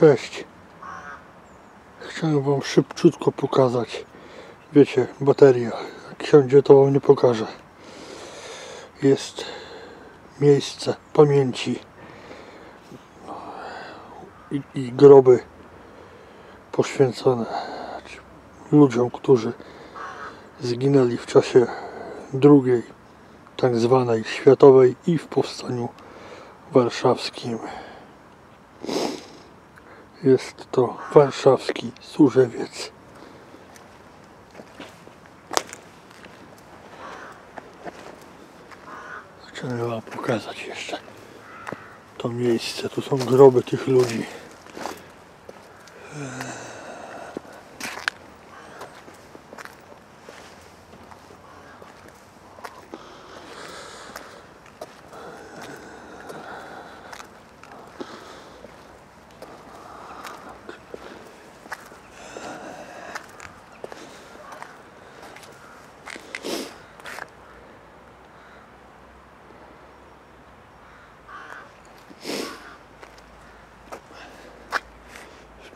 Cześć. Chciałem wam szybciutko pokazać. Wiecie, bateria. Jak to wam nie pokażę. Jest miejsce pamięci i, i groby poświęcone ludziom, którzy zginęli w czasie drugiej, tak zwanej światowej i w powstaniu warszawskim. Jest to warszawski. Chciałem wam pokazać jeszcze to miejsce. Tu są groby tych ludzi.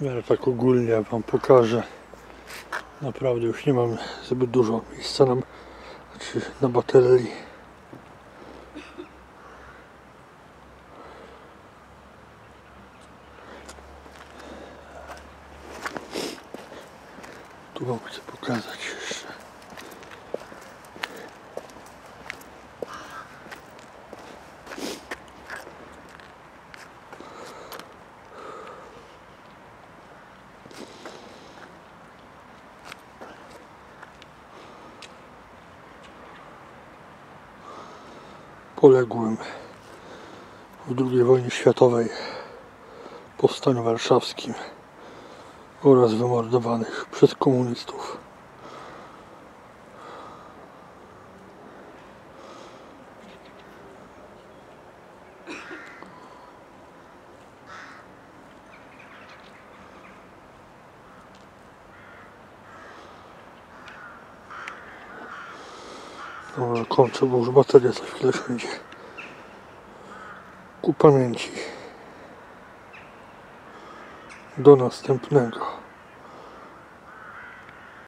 Miarę tak ogólnie wam pokażę. Naprawdę już nie mam zbyt dużo miejsca na, znaczy na baterii. Tu wam chcę pokazać poległym w II wojnie światowej, powstaniu warszawskim oraz wymordowanych przez komunistów. Dobra, kończę, bo już bateria za chwilę siądzie. Ku pamięci. Do następnego.